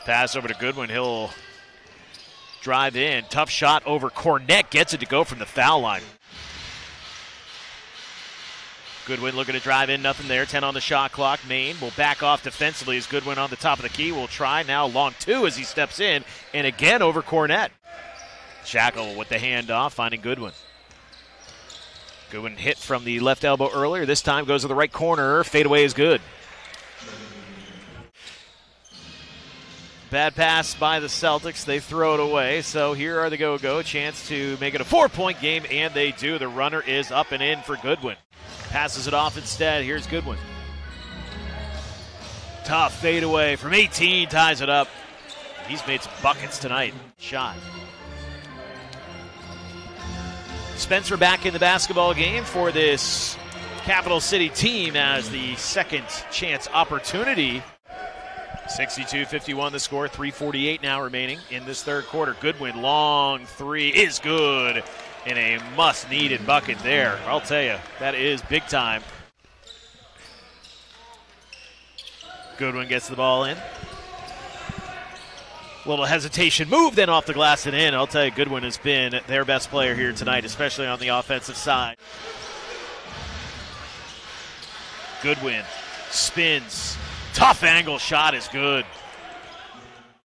Pass over to Goodwin. He'll drive in. Tough shot over Cornett. Gets it to go from the foul line. Goodwin looking to drive in. Nothing there. 10 on the shot clock. Maine will back off defensively as Goodwin on the top of the key. Will try now long two as he steps in. And again over Cornett. Schakel with the handoff, finding Goodwin. Goodwin hit from the left elbow earlier. This time goes to the right corner. Fadeaway is good. Bad pass by the Celtics. They throw it away. So here are the go go. Chance to make it a four point game, and they do. The runner is up and in for Goodwin. Passes it off instead. Here's Goodwin. Tough fadeaway from 18. Ties it up. He's made some buckets tonight. Shot. Spencer back in the basketball game for this Capital City team as the second chance opportunity 62 51 the score, 348 now remaining in this third quarter. Goodwin, long three is good, and a must needed bucket there. I'll tell you, that is big time. Goodwin gets the ball in. Little hesitation move, then off the glass and in. I'll tell you, Goodwin has been their best player here tonight, especially on the offensive side. Goodwin spins, Tough angle shot is good.